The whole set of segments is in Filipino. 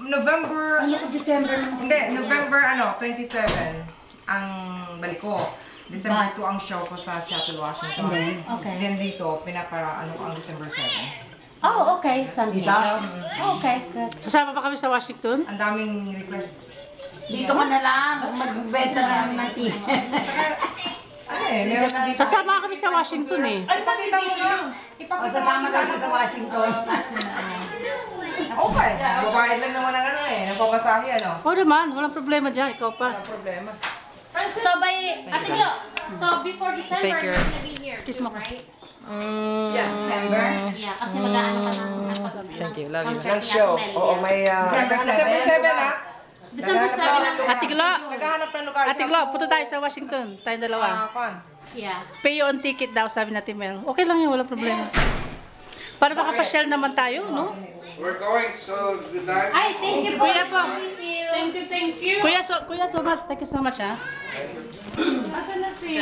November, Ano December? hindi, November ano, 27 ang balik ko. December 2 ang show ko sa Seattle, Washington. Then, okay. Then dito, pinapara ano ang December 7. Oh, okay. Diego. Oh, okay, good. Sasama pa kami sa Washington? Ang daming request. Dito ka na lang. Magbenta na ng tea. Ay, meron na dito. Sasama kami sa Washington eh. Ay, pakita mo na. Ipakita sasama mo sa Washington. Okay. Babayad lang naman ng ano eh. Nagpapasahe ano. Oo naman, walang problema dyan. Ikaw pa. Walang problema. So by Ate Glo, so before December, Take you're gonna be here, Kiss mo. right? December. Yeah, kasi mag-ano ka ng ng pag Thank you, love you. Ng show. Oo, yeah. may... uh, December December 7 ha? December 7 ang Ate Glo, Naghahanap ng lugar. Ate Glo, punta tayo sa Washington. Tayong dalawa. Ah, kon. Yeah. Pay you on ticket daw, sabi natin Mel. Okay lang yun, walang problema. Para makapasyal naman tayo, no? We're going, so good night. Ay, thank you po. Kuya po. Thank you. Thank you, thank you. Kuya, so, Kuya Somat, thank you so much, ha? Asan na si...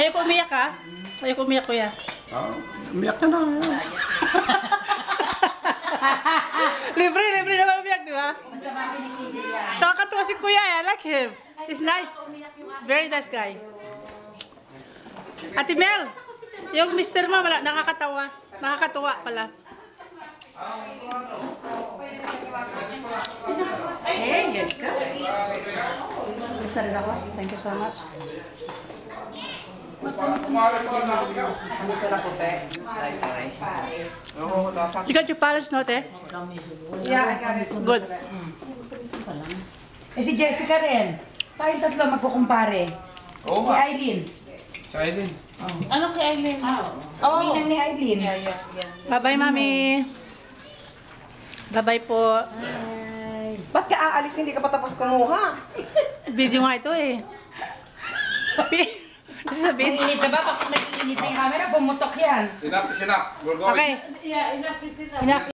Ayoko umiyak, ha? Ayoko umiyak, Kuya. Oh, umiyak ka na. libre, libre naman umiyak, di ba? Nakakatuwa si Kuya, eh. I like him. He's nice. Very nice guy. Ate Mel, yung mister mo, wala, nakakatawa. Nakakatuwa pala. Eh, good ka. Basta rin ako. Thank you so much. You got your palace note, eh? Yeah, I got it. Good. Eh, si Jessica rin. Tayong tatlo magkukumpare. Oo Si. Eileen. Sa Aileen. Ano kay Eileen? Oh. Ninang ni Eileen. Bye-bye, Mami. Bye-bye po. Ba't ka aalis? Hindi ka pa tapos kumuha. Video nga ito, eh. Sabihin. Init na ba? Kapag nag-iinit na yung camera, pumutok yan. Sinap, sinap. We're going. Okay. Yeah, enough is enough. Enough.